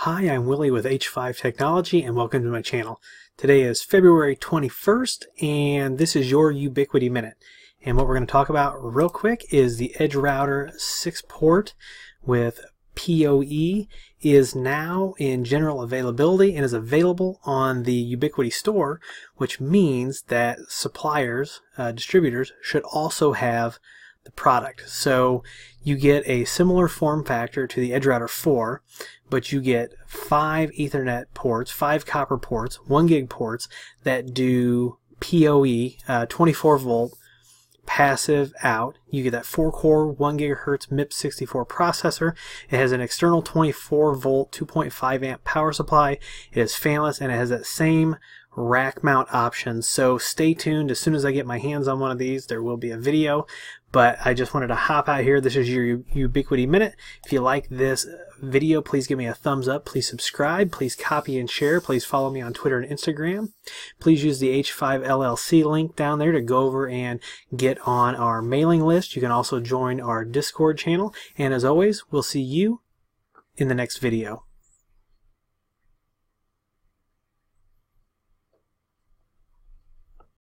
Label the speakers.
Speaker 1: Hi, I'm Willie with H5 Technology and welcome to my channel. Today is February 21st and this is your Ubiquiti Minute. And what we're going to talk about real quick is the Edge Router 6 port with PoE is now in general availability and is available on the Ubiquiti store, which means that suppliers, uh, distributors, should also have the product. So you get a similar form factor to the Edge Router 4, but you get five Ethernet ports, five copper ports, one gig ports that do PoE, uh, 24 volt passive out. You get that 4 core 1 gigahertz MIPS64 processor. It has an external 24 volt 2.5 amp power supply. It is fanless and it has that same rack mount options. So stay tuned. As soon as I get my hands on one of these, there will be a video. But I just wanted to hop out here. This is your Ubiquiti Minute. If you like this video, please give me a thumbs up. Please subscribe. Please copy and share. Please follow me on Twitter and Instagram. Please use the H5 LLC link down there to go over and get on our mailing list. You can also join our Discord channel. And as always, we'll see you in the next video.